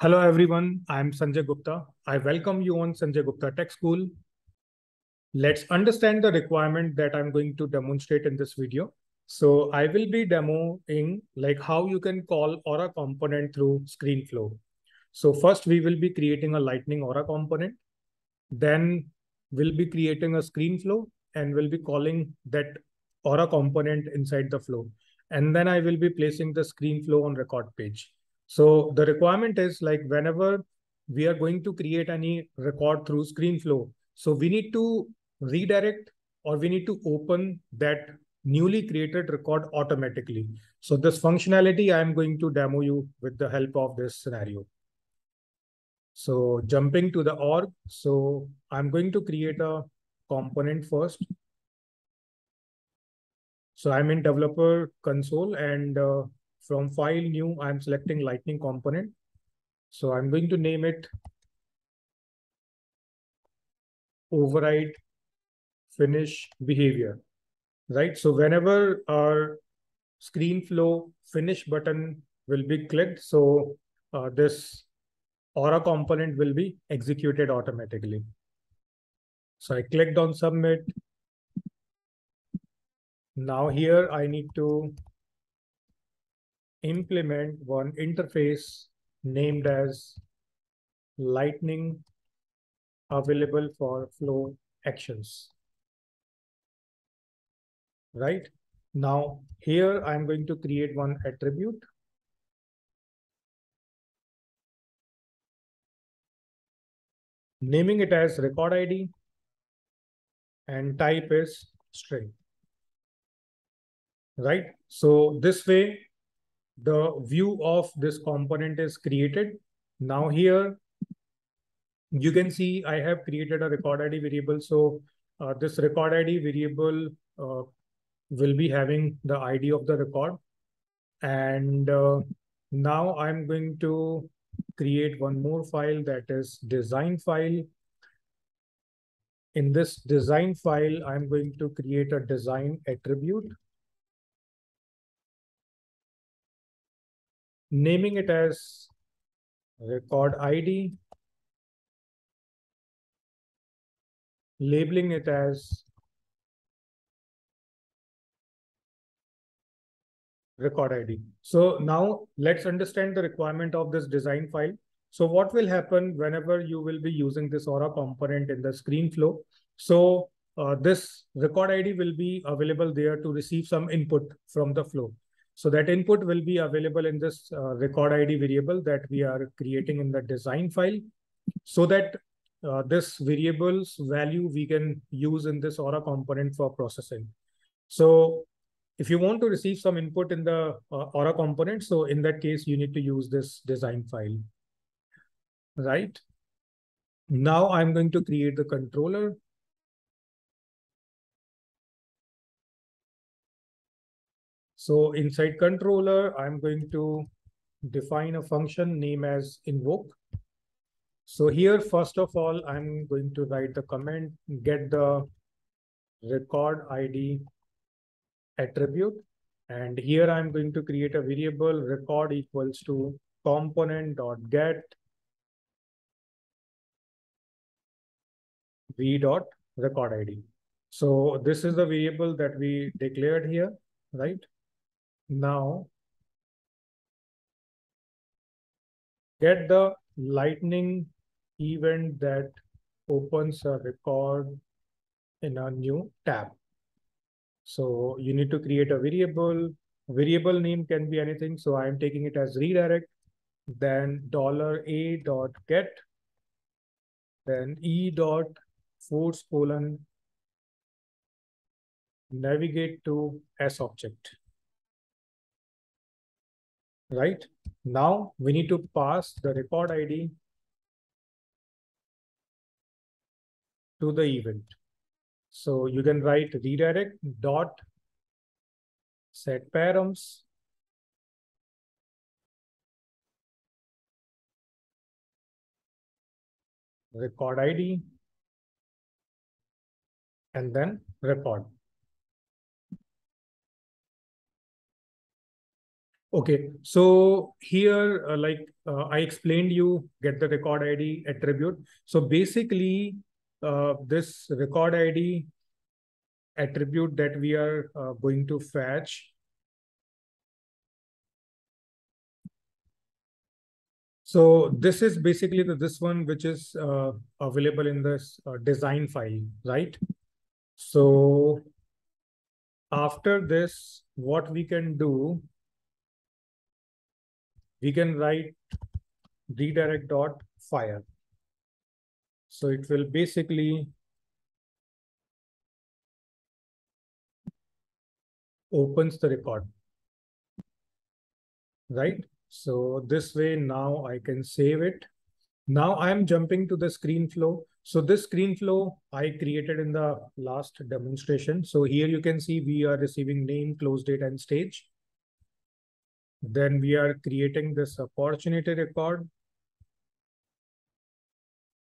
Hello everyone, I'm Sanjay Gupta. I welcome you on Sanjay Gupta Tech School. Let's understand the requirement that I'm going to demonstrate in this video. So I will be demoing like how you can call Aura component through ScreenFlow. So first we will be creating a Lightning Aura component. Then we'll be creating a ScreenFlow and we'll be calling that Aura component inside the flow. And then I will be placing the ScreenFlow on record page. So the requirement is like whenever we are going to create any record through ScreenFlow, so we need to redirect or we need to open that newly created record automatically. So this functionality I'm going to demo you with the help of this scenario. So jumping to the org, so I'm going to create a component first. So I'm in developer console and uh, from file new, I'm selecting lightning component. So I'm going to name it override finish behavior, right? So whenever our screen flow finish button will be clicked, so uh, this Aura component will be executed automatically. So I clicked on submit. Now here I need to implement one interface named as lightning available for flow actions. Right now here I'm going to create one attribute. Naming it as record ID and type is string. Right. So this way, the view of this component is created. Now here, you can see I have created a record ID variable. So uh, this record ID variable uh, will be having the ID of the record. And uh, now I'm going to create one more file that is design file in this design file, I'm going to create a design attribute. Naming it as record ID. Labeling it as record ID. So now let's understand the requirement of this design file. So what will happen whenever you will be using this Aura component in the screen flow? So uh, this record ID will be available there to receive some input from the flow. So that input will be available in this uh, record ID variable that we are creating in the design file so that uh, this variable's value we can use in this Aura component for processing. So if you want to receive some input in the uh, Aura component, so in that case, you need to use this design file right? Now I'm going to create the controller. So inside controller, I'm going to define a function name as invoke. So here, first of all, I'm going to write the command, get the record ID attribute. And here I'm going to create a variable record equals to component dot get v dot record ID. So this is the variable that we declared here, right? Now, get the lightning event that opens a record in a new tab. So you need to create a variable. Variable name can be anything. So I'm taking it as redirect, then dollar $a dot get, then e dot force colon navigate to S object. Right? Now we need to pass the record ID to the event. So you can write redirect dot set params record ID and then record. Okay, so here, uh, like uh, I explained you, get the record ID attribute. So basically, uh, this record ID attribute that we are uh, going to fetch. So this is basically the, this one, which is uh, available in this uh, design file, right? So after this, what we can do we can write redirect dot fire. So it will basically opens the record, right? So this way now I can save it. Now I'm jumping to the screen flow. So this screen flow I created in the last demonstration. So here you can see we are receiving name, close date, and stage. Then we are creating this opportunity record.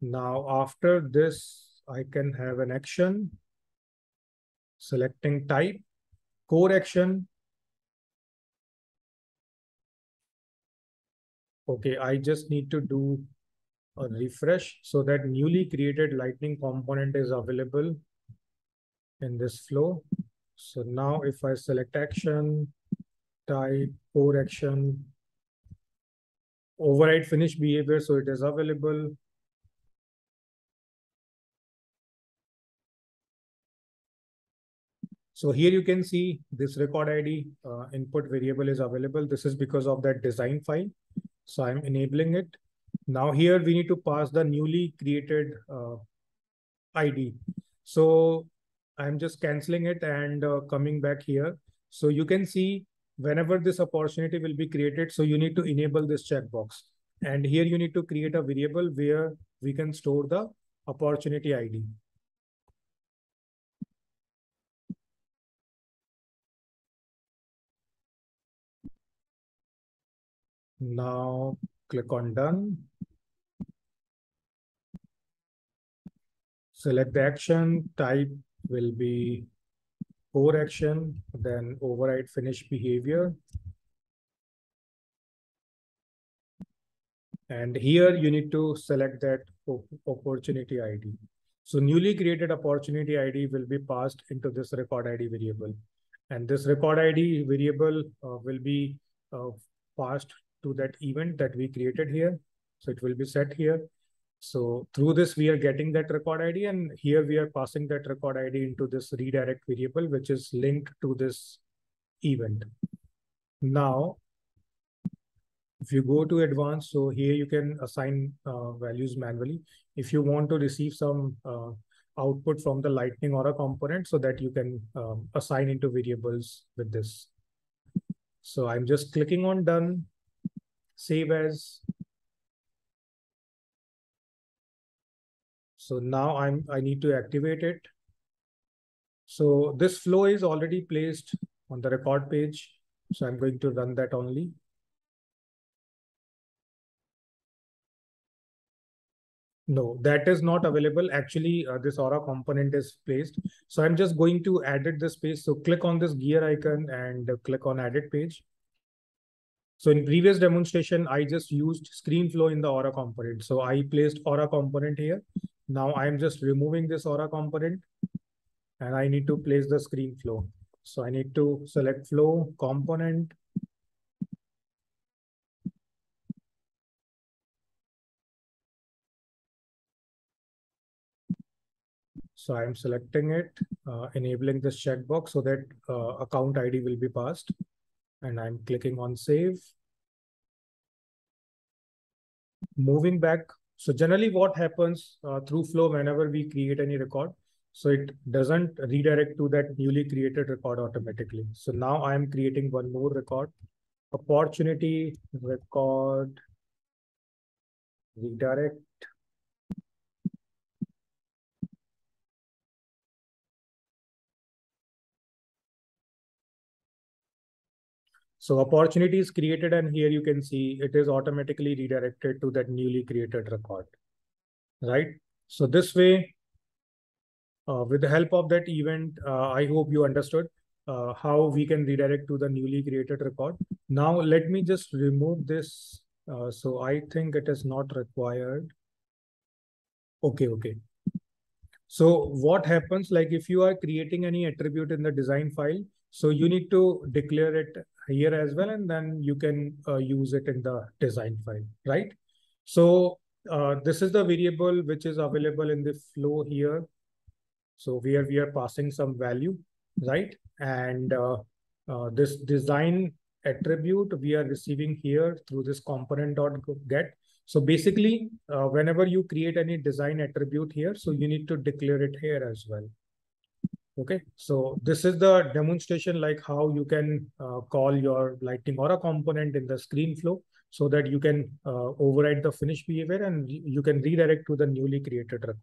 Now after this, I can have an action, selecting type, core action. Okay, I just need to do a refresh so that newly created lightning component is available in this flow. So now if I select action, type, core action, override finish behavior, so it is available. So here you can see this record ID uh, input variable is available. This is because of that design file. So I'm enabling it. Now here we need to pass the newly created uh, ID. So I'm just canceling it and uh, coming back here. So you can see whenever this opportunity will be created, so you need to enable this checkbox. And here you need to create a variable where we can store the opportunity ID. Now click on done. Select the action type will be core action, then override finish behavior. And here you need to select that opportunity ID. So newly created opportunity ID will be passed into this record ID variable. And this record ID variable uh, will be uh, passed to that event that we created here. So it will be set here. So through this, we are getting that record ID and here we are passing that record ID into this redirect variable, which is linked to this event. Now, if you go to advanced, so here you can assign uh, values manually. If you want to receive some uh, output from the lightning Aura component so that you can um, assign into variables with this. So I'm just clicking on done, save as, So now I'm I need to activate it. So this flow is already placed on the record page. So I'm going to run that only. No, that is not available. Actually, uh, this Aura component is placed. So I'm just going to edit this page. So click on this gear icon and click on edit page. So in previous demonstration, I just used screen flow in the Aura component. So I placed Aura component here. Now I'm just removing this Aura component and I need to place the screen flow. So I need to select flow component. So I'm selecting it, uh, enabling this checkbox so that uh, account ID will be passed. And I'm clicking on save. Moving back so generally what happens uh, through flow whenever we create any record, so it doesn't redirect to that newly created record automatically. So now I am creating one more record, opportunity record redirect. So opportunity is created and here you can see it is automatically redirected to that newly created record, right? So this way, uh, with the help of that event, uh, I hope you understood. uh, how we can redirect to the newly created record. Now let me just remove this. Uh, so I think it is not required. Okay, okay. So what happens like if you are creating any attribute in the design file, so you need to declare it here as well, and then you can uh, use it in the design file, right? So uh, this is the variable which is available in the flow here. So where we are passing some value, right? And uh, uh, this design attribute we are receiving here through this component dot get. So basically, uh, whenever you create any design attribute here, so you need to declare it here as well. Okay, so this is the demonstration like how you can uh, call your lightning aura component in the screen flow so that you can uh, override the finish behavior and you can redirect to the newly created record.